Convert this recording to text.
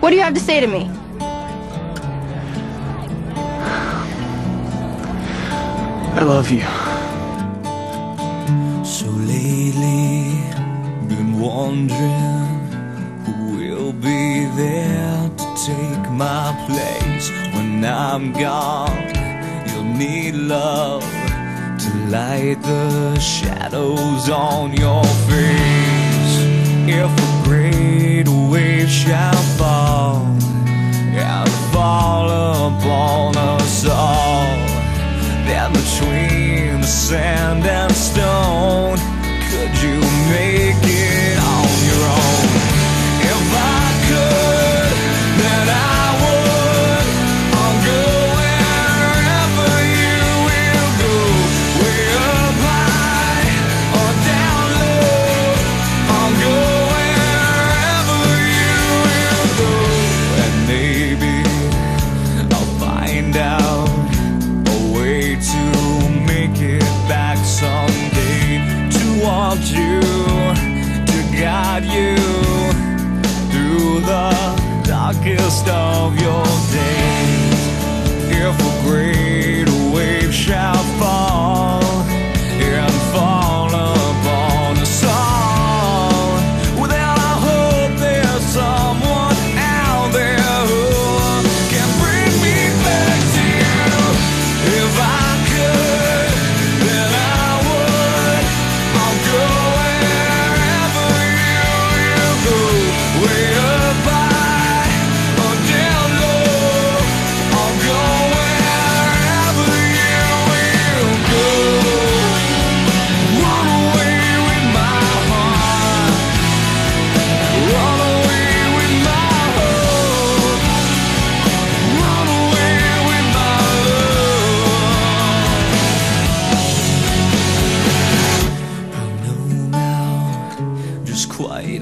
What do you have to say to me? I love you. So lately, been wondering who will be there to take my place when I'm gone. You'll need love to light the shadows on your face. Great shall fall and fall upon us all, then between the sand and stone, could you make